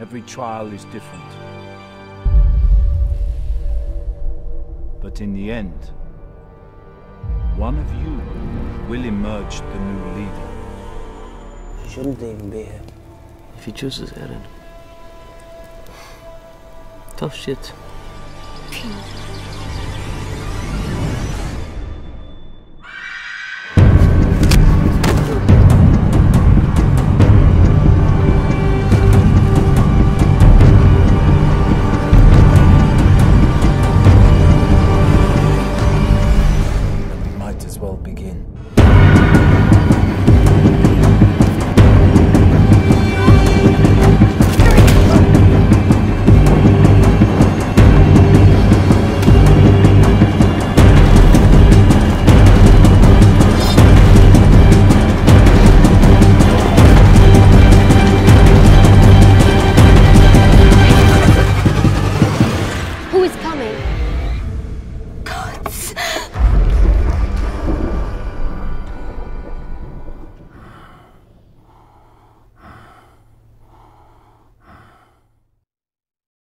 Every trial is different. But in the end, one of you will emerge the new leader. She shouldn't even be here. If he chooses Eren. Tough shit. Pete. all begin.